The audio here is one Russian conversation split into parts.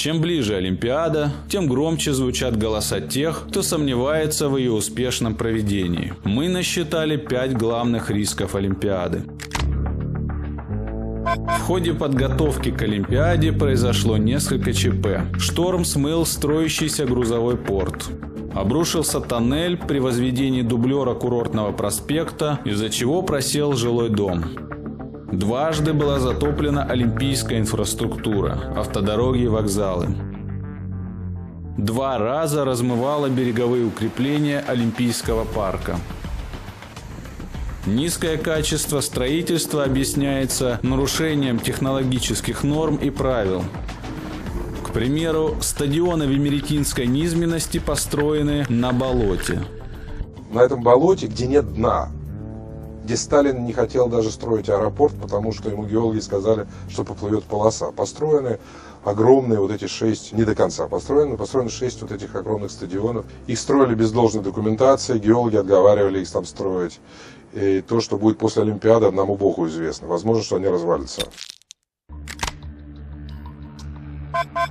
Чем ближе Олимпиада, тем громче звучат голоса тех, кто сомневается в ее успешном проведении. Мы насчитали пять главных рисков Олимпиады. В ходе подготовки к Олимпиаде произошло несколько ЧП. Шторм смыл строящийся грузовой порт. Обрушился тоннель при возведении дублера курортного проспекта, из-за чего просел жилой дом. Дважды была затоплена олимпийская инфраструктура, автодороги и вокзалы. Два раза размывало береговые укрепления Олимпийского парка. Низкое качество строительства объясняется нарушением технологических норм и правил. К примеру, стадионы в Эмеретинской низменности построены на болоте. На этом болоте, где нет дна, где Сталин не хотел даже строить аэропорт, потому что ему геологи сказали, что поплывет полоса. Построены огромные вот эти шесть, не до конца построены, построены шесть вот этих огромных стадионов. Их строили без должной документации, геологи отговаривали их там строить. И то, что будет после Олимпиады, одному Богу известно. Возможно, что они развалятся.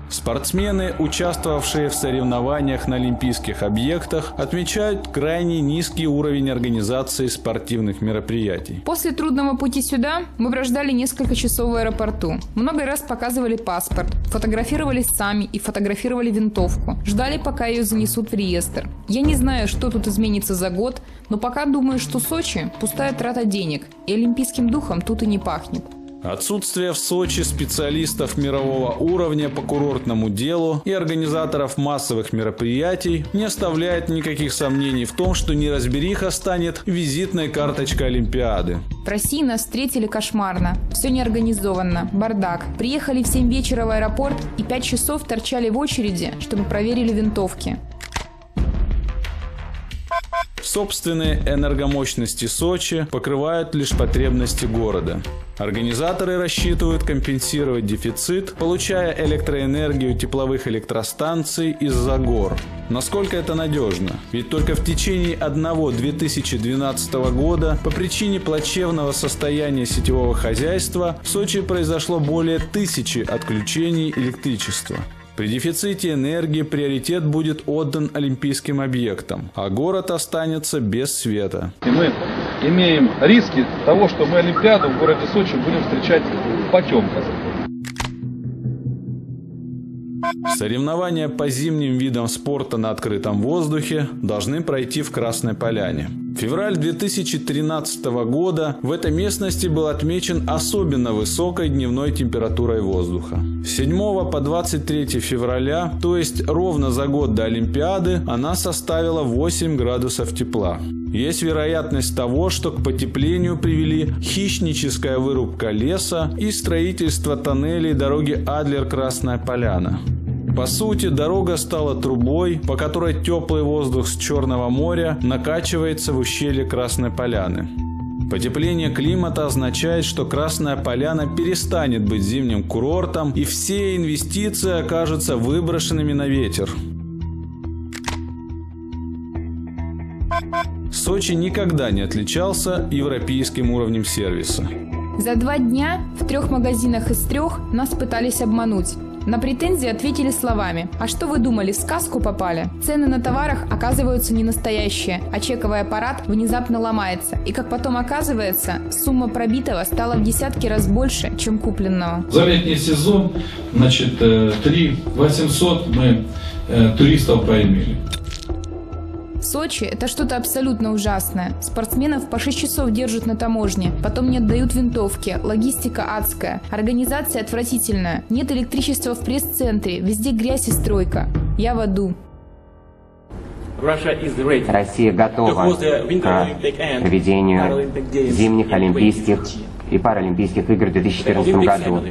Спортсмены, участвовавшие в соревнованиях на олимпийских объектах, отмечают крайне низкий уровень организации спортивных мероприятий. После трудного пути сюда мы прождали несколько часов в аэропорту. Много раз показывали паспорт, фотографировались сами и фотографировали винтовку. Ждали, пока ее занесут в реестр. Я не знаю, что тут изменится за год, но пока думаю, что Сочи – пустая трата денег, и олимпийским духом тут и не пахнет. Отсутствие в Сочи специалистов мирового уровня по курортному делу и организаторов массовых мероприятий не оставляет никаких сомнений в том, что неразбериха станет визитной карточкой Олимпиады. В России нас встретили кошмарно. Все неорганизованно, бардак. Приехали в 7 вечера в аэропорт и 5 часов торчали в очереди, чтобы проверили винтовки. Собственные энергомощности Сочи покрывают лишь потребности города. Организаторы рассчитывают компенсировать дефицит, получая электроэнергию тепловых электростанций из-за гор. Насколько это надежно? Ведь только в течение одного 2012 года по причине плачевного состояния сетевого хозяйства в Сочи произошло более тысячи отключений электричества. При дефиците энергии приоритет будет отдан олимпийским объектам, а город останется без света. И мы имеем риски того, что мы Олимпиаду в городе Сочи будем встречать потемках. Соревнования по зимним видам спорта на открытом воздухе должны пройти в Красной Поляне. Февраль 2013 года в этой местности был отмечен особенно высокой дневной температурой воздуха. С 7 по 23 февраля, то есть ровно за год до Олимпиады, она составила 8 градусов тепла. Есть вероятность того, что к потеплению привели хищническая вырубка леса и строительство тоннелей дороги Адлер-Красная Поляна. По сути, дорога стала трубой, по которой теплый воздух с Черного моря накачивается в ущелье Красной Поляны. Потепление климата означает, что Красная Поляна перестанет быть зимним курортом, и все инвестиции окажутся выброшенными на ветер. Сочи никогда не отличался европейским уровнем сервиса. За два дня в трех магазинах из трех нас пытались обмануть. На претензии ответили словами «А что вы думали, в сказку попали?» Цены на товарах оказываются не настоящие, а чековый аппарат внезапно ломается. И как потом оказывается, сумма пробитого стала в десятки раз больше, чем купленного. За летний сезон, значит, 3 800 мы э, туристов поимели. Сочи – это что-то абсолютно ужасное. Спортсменов по 6 часов держат на таможне, потом не отдают винтовки, логистика адская, организация отвратительная, нет электричества в пресс-центре, везде грязь и стройка. Я в аду. Россия готова к проведению зимних Олимпийских и Паралимпийских игр в 2014 году.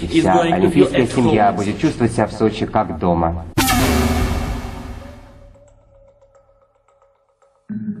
И вся олимпийская семья будет чувствовать себя в Сочи как дома. Mm-hmm.